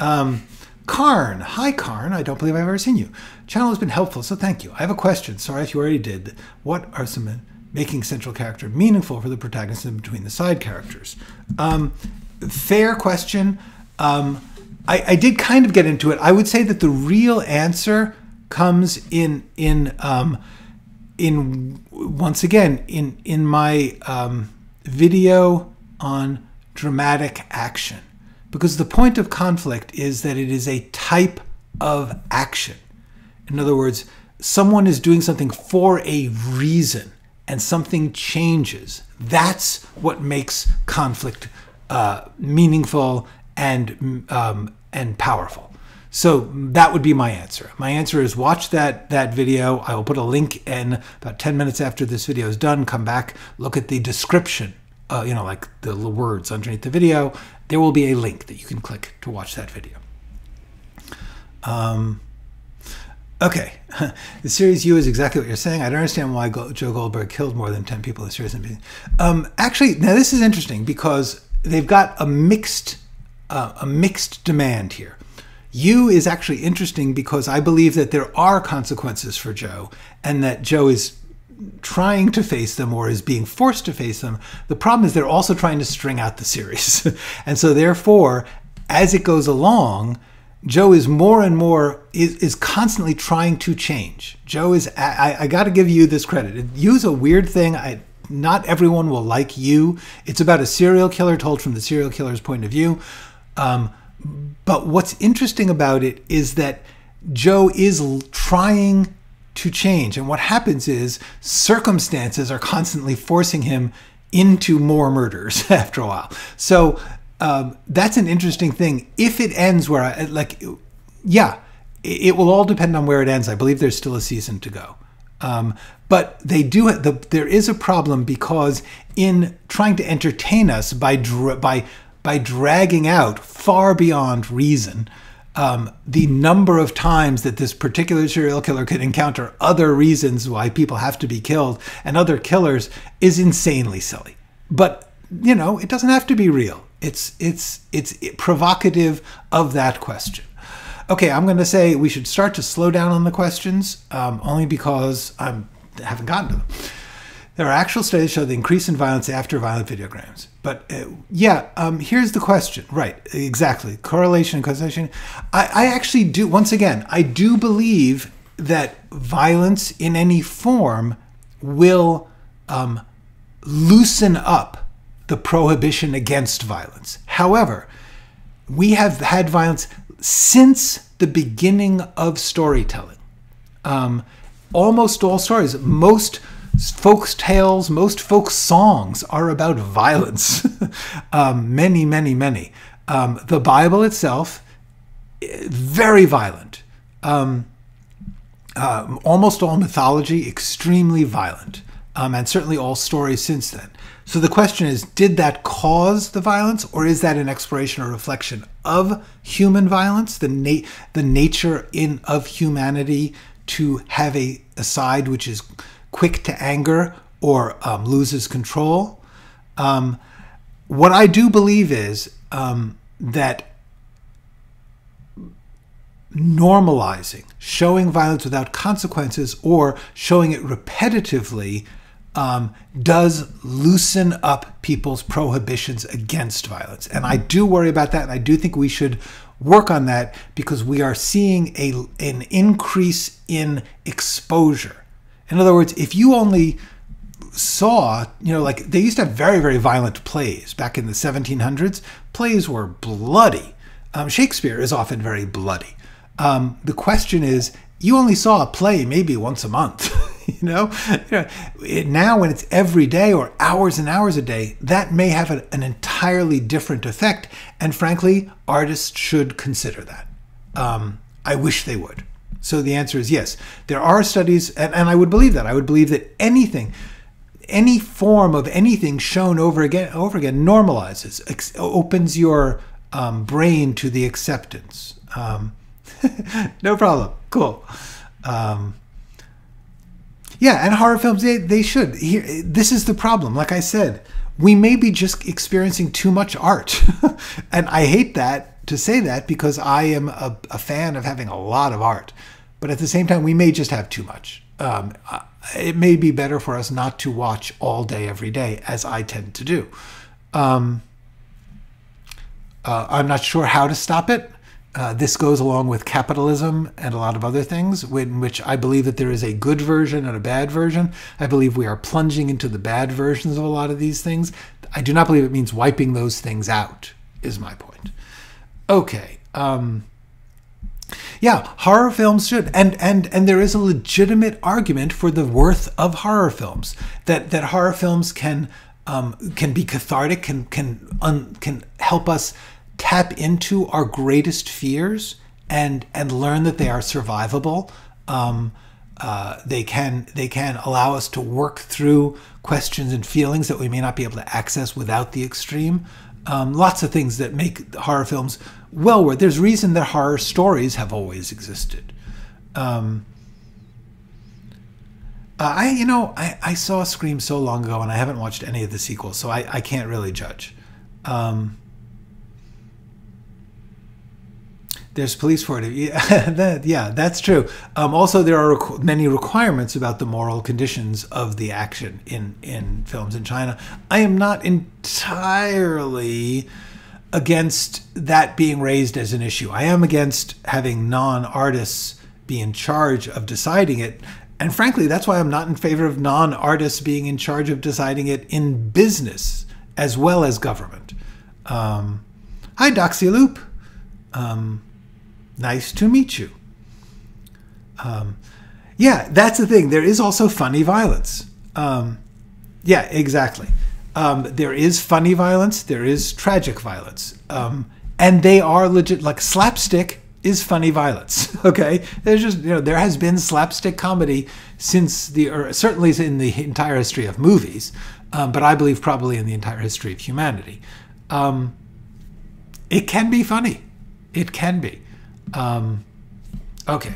Um, Karn. Hi, Karn. I don't believe I've ever seen you. Channel has been helpful, so thank you. I have a question. Sorry if you already did. What are some making central character meaningful for the protagonist between the side characters? Um, fair question. Um, I, I, did kind of get into it. I would say that the real answer comes in in um, in once again in in my um, video on dramatic action because the point of conflict is that it is a type of action. In other words, someone is doing something for a reason and something changes. That's what makes conflict uh, meaningful and um, and powerful. So that would be my answer. My answer is watch that that video. I will put a link in about 10 minutes after this video is done. Come back, look at the description, uh, you know, like the little words underneath the video. There will be a link that you can click to watch that video. Um, okay, the series You is exactly what you're saying. I don't understand why Joe Goldberg killed more than 10 people in the series. Um, actually, now this is interesting because they've got a mixed uh, a mixed demand here. You is actually interesting because I believe that there are consequences for Joe and that Joe is trying to face them or is being forced to face them. The problem is they're also trying to string out the series. and so therefore, as it goes along, Joe is more and more is, is constantly trying to change. Joe is I, I got to give you this credit. You's a weird thing. I not everyone will like you. It's about a serial killer told from the serial killer's point of view. Um, but what's interesting about it is that Joe is trying to change. And what happens is circumstances are constantly forcing him into more murders after a while. So um, that's an interesting thing. If it ends where I like, yeah, it will all depend on where it ends. I believe there's still a season to go. Um, but they do. The, there is a problem because in trying to entertain us by by by dragging out far beyond reason, um, the number of times that this particular serial killer could encounter other reasons why people have to be killed and other killers is insanely silly. But you know, it doesn't have to be real. It's it's it's provocative of that question. Okay, I'm going to say we should start to slow down on the questions, um, only because I'm, I haven't gotten to them. There are actual studies show the increase in violence after violent videograms. But uh, yeah, um, here's the question. Right, exactly. Correlation and causation. I, I actually do, once again, I do believe that violence in any form will um, loosen up the prohibition against violence. However, we have had violence since the beginning of storytelling. Um, almost all stories, most folks' tales, most folk songs are about violence. um, many, many, many. Um, the Bible itself, very violent. Um, uh, almost all mythology, extremely violent. Um, and certainly all stories since then. So the question is did that cause the violence, or is that an exploration or reflection of human violence, the, na- the nature in of humanity to have a, a side which is quick to anger or um, loses control? Um, what I do believe is um, that normalizing, showing violence without consequences, or showing it repetitively um, does loosen up people's prohibitions against violence. And I do worry about that. And I do think we should work on that because we are seeing a, an increase in exposure. In other words, if you only saw, you know, like they used to have very, very violent plays back in the 1700s, plays were bloody. Um, Shakespeare is often very bloody. Um, the question is, you only saw a play maybe once a month. you know, it, now when it's every day or hours and hours a day, that may have a, an entirely different effect. And frankly, artists should consider that. Um, I wish they would. So the answer is yes. There are studies, and, and I would believe that. I would believe that anything, any form of anything shown over again, over again, normalizes, ex- opens your um, brain to the acceptance. Um, no problem. Cool. Um, yeah, and horror films they they should. Here, this is the problem. Like I said, we may be just experiencing too much art, and I hate that to say that because I am a, a, fan of having a lot of art, but at the same time, we may just have too much. Um, it may be better for us not to watch all day every day, as I tend to do. Um, uh, I'm not sure how to stop it. Uh, this goes along with capitalism and a lot of other things, in which I believe that there is a good version and a bad version. I believe we are plunging into the bad versions of a lot of these things. I do not believe it means wiping those things out, is my point. Okay. Um, yeah, horror films should, and and and there is a legitimate argument for the worth of horror films. That that horror films can um, can be cathartic, can can un, can help us tap into our greatest fears and and learn that they are survivable. Um, uh, they can they can allow us to work through questions and feelings that we may not be able to access without the extreme. Um, lots of things that make horror films well worth. There's reason that horror stories have always existed. Um, uh, I you know I, I saw Scream so long ago and I haven't watched any of the sequels, so I, I can't really judge. Um, There's police for it. Yeah, that, yeah that's true. Um, also, there are requ- many requirements about the moral conditions of the action in, in films in China. I am not entirely against that being raised as an issue. I am against having non artists be in charge of deciding it. And frankly, that's why I'm not in favor of non artists being in charge of deciding it in business as well as government. Um, hi, Doxy Loop. Um, Nice to meet you. Um, yeah, that's the thing. There is also funny violence. Um, yeah, exactly. Um, there is funny violence. There is tragic violence, um, and they are legit. Like slapstick is funny violence. Okay, there's just you know there has been slapstick comedy since the or certainly in the entire history of movies, um, but I believe probably in the entire history of humanity. Um, it can be funny. It can be. Um, okay.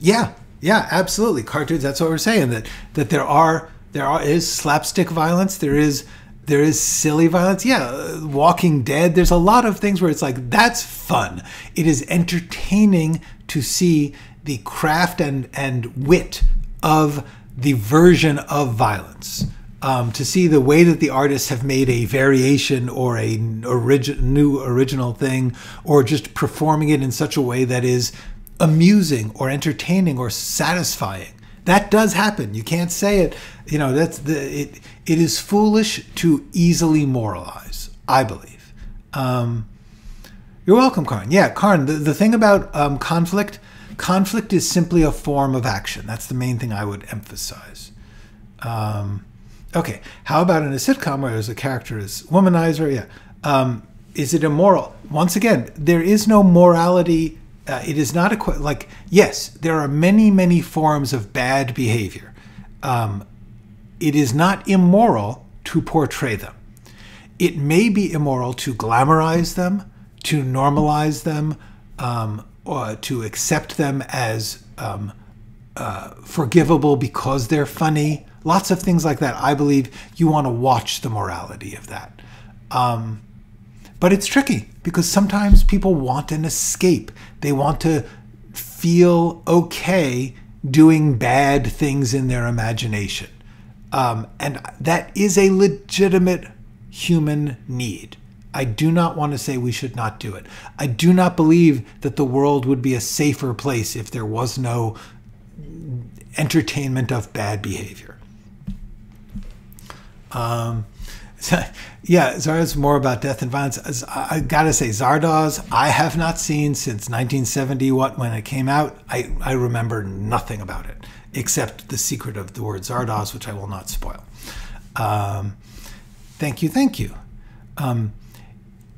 Yeah, yeah, absolutely. Cartoons. That's what we're saying. That that there are there are is slapstick violence. There is there is silly violence. Yeah, Walking Dead. There's a lot of things where it's like that's fun. It is entertaining to see the craft and and wit of the version of violence. Um, to see the way that the artists have made a variation or a origi- new original thing, or just performing it in such a way that is amusing or entertaining or satisfying. That does happen. You can't say it. You know, that's the it. It is foolish to easily moralize. I believe. Um, you're welcome, Karn. Yeah, Karn. The, the thing about um, conflict, conflict is simply a form of action. That's the main thing I would emphasize. Um, okay, how about in a sitcom where there's a character is womanizer? Yeah. Um, is it immoral? Once again, there is no morality uh, it is not a like yes there are many many forms of bad behavior um, it is not immoral to portray them it may be immoral to glamorize them to normalize them um, or to accept them as um, uh, forgivable because they're funny lots of things like that i believe you want to watch the morality of that um, but it's tricky because sometimes people want an escape. They want to feel okay doing bad things in their imagination. Um, and that is a legitimate human need. I do not want to say we should not do it. I do not believe that the world would be a safer place if there was no entertainment of bad behavior. Um, yeah, Zardoz more about death and violence. I gotta say, Zardoz, I have not seen since 1970. What when it came out, I I remember nothing about it except the secret of the word Zardoz, which I will not spoil. Um, thank you, thank you. Um,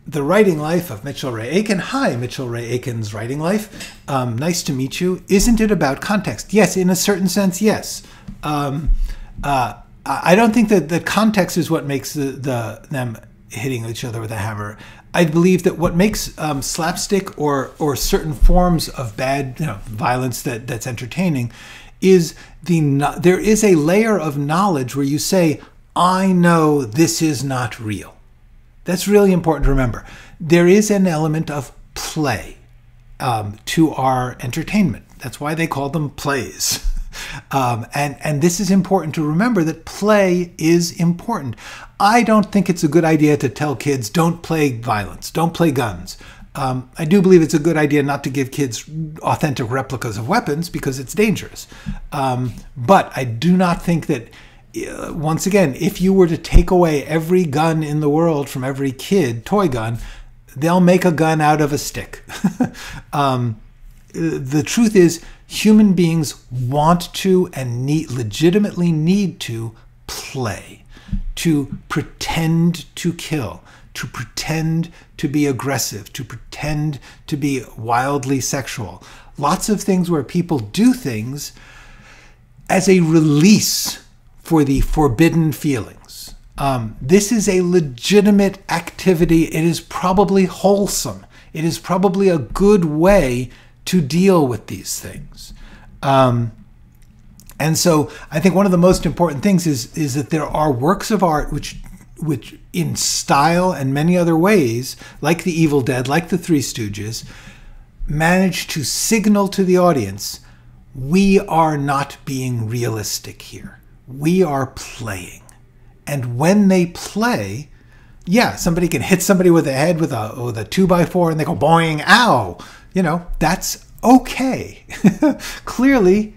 the writing life of Mitchell Ray Aiken. Hi, Mitchell Ray Aiken's writing life. Um, nice to meet you. Isn't it about context? Yes, in a certain sense, yes. Um, uh, I don't think that the context is what makes the, the them hitting each other with a hammer. I believe that what makes um, slapstick or or certain forms of bad you know, violence that that's entertaining is the there is a layer of knowledge where you say I know this is not real. That's really important to remember. There is an element of play um, to our entertainment. That's why they call them plays. Um, and, and this is important to remember that play is important. I don't think it's a good idea to tell kids don't play violence, don't play guns. Um, I do believe it's a good idea not to give kids authentic replicas of weapons because it's dangerous. Um, but I do not think that, uh, once again, if you were to take away every gun in the world from every kid, toy gun, they'll make a gun out of a stick. um, the truth is, human beings want to and need, legitimately need to play, to pretend to kill, to pretend to be aggressive, to pretend to be wildly sexual. Lots of things where people do things as a release for the forbidden feelings. Um, this is a legitimate activity. It is probably wholesome. It is probably a good way to deal with these things. Um, and so I think one of the most important things is is that there are works of art which which in style and many other ways, like The Evil Dead, like The Three Stooges, manage to signal to the audience we are not being realistic here. We are playing. And when they play, yeah, somebody can hit somebody with a head with a with a two by four and they go boing, ow you know, that's okay. Clearly,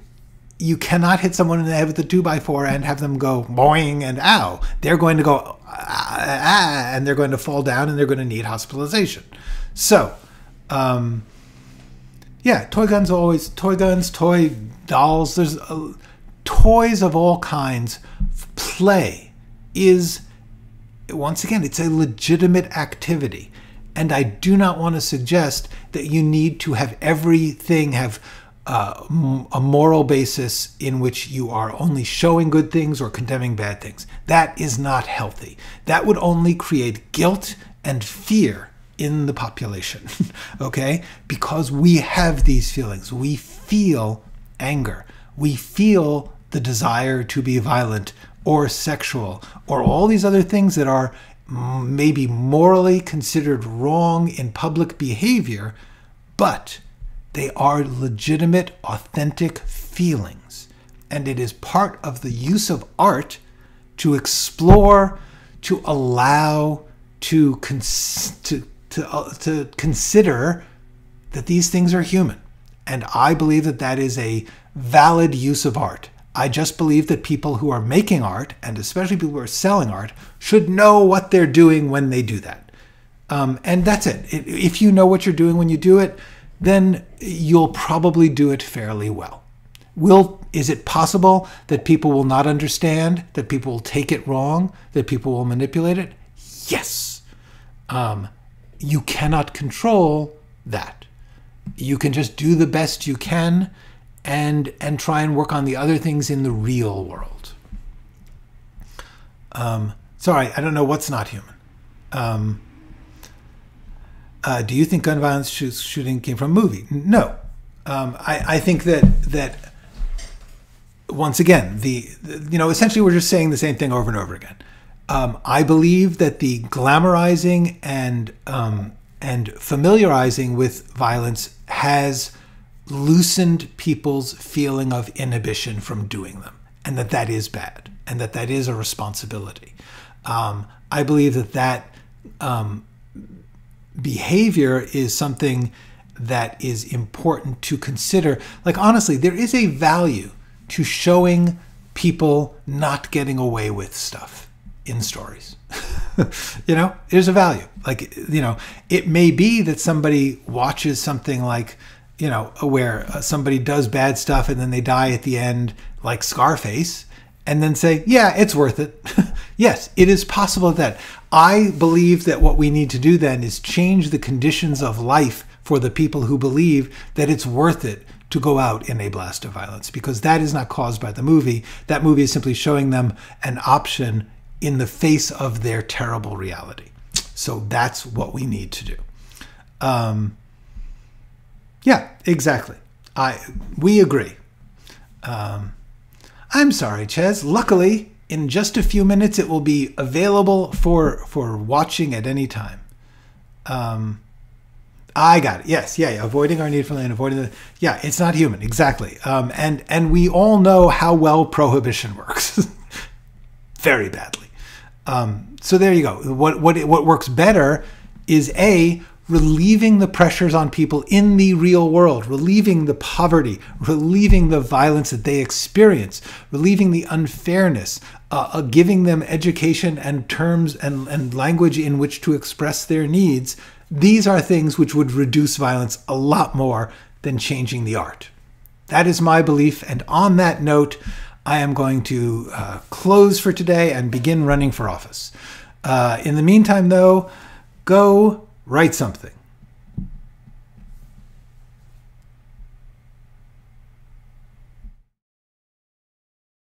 you cannot hit someone in the head with a 2x4 and have them go boing and ow. They're going to go ah, ah, and they're going to fall down and they're going to need hospitalization. So, um, yeah, toy guns always, toy guns, toy dolls, there's uh, toys of all kinds. Play is, once again, it's a legitimate activity. And I do not want to suggest that you need to have everything have uh, a moral basis in which you are only showing good things or condemning bad things. That is not healthy. That would only create guilt and fear in the population, okay? Because we have these feelings. We feel anger. We feel the desire to be violent or sexual or all these other things that are maybe morally considered wrong in public behavior, but they are legitimate, authentic feelings. And it is part of the use of art to explore, to allow, to, cons- to, to, uh, to consider that these things are human. And I believe that that is a valid use of art. I just believe that people who are making art, and especially people who are selling art, should know what they're doing when they do that. Um, and that's it. If you know what you're doing when you do it, then you'll probably do it fairly well. Will is it possible that people will not understand, that people will take it wrong, that people will manipulate it? Yes. Um, you cannot control that. You can just do the best you can and and try and work on the other things in the real world. Um, sorry, I don't know what's not human. Um, uh, do you think gun violence shooting came from a movie? No. Um, I, I think that that once again, the, the, you know essentially we're just saying the same thing over and over again. Um, I believe that the glamorizing and um, and familiarizing with violence has loosened people's feeling of inhibition from doing them, and that that is bad, and that that is a responsibility. Um, I believe that that um, behavior is something that is important to consider. Like, honestly, there is a value to showing people not getting away with stuff in stories. you know, there's a value. Like, you know, it may be that somebody watches something like, you know, where uh, somebody does bad stuff and then they die at the end, like Scarface, and then say, yeah, it's worth it. yes, it is possible that. I believe that what we need to do then is change the conditions of life for the people who believe that it's worth it to go out in a blast of violence because that is not caused by the movie. That movie is simply showing them an option in the face of their terrible reality. So that's what we need to do. Um, yeah, exactly. I we agree. Um, I'm sorry, Ches. Luckily, in just a few minutes, it will be available for for watching at any time. Um, I got it. Yes, yeah, yeah. Avoiding our need for land, avoiding the yeah. It's not human, exactly. Um, and and we all know how well prohibition works, very badly. Um, so there you go. What what what works better is a relieving the pressures on people in the real world, relieving the poverty, relieving the violence that they experience, relieving the unfairness, uh, uh, giving them education and terms and, and language in which to express their needs. These are things which would reduce violence a lot more than changing the art. That is my belief. And on that note, I am going to uh, close for today and begin running for office. Uh, in the meantime, though, go write something.